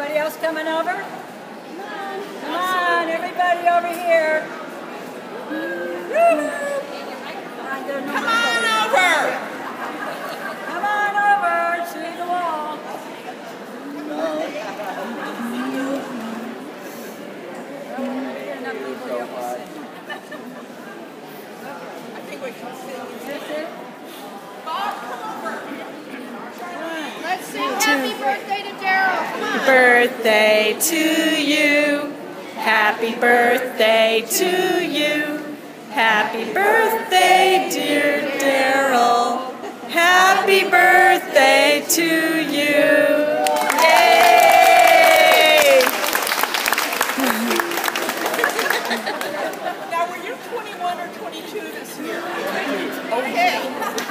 Anybody else coming over? Come on, Come on, everybody over here. Come on over. Come on over, see the wall. Enough people here to sing. I think we can sing. Is this it? Bob, come over. Let's sing happy birthday to Darrell. Come on birthday to you. Happy birthday to you. Happy birthday, dear Darrell. Happy birthday to you. Yay! now, were you 21 or 22 this year? Okay.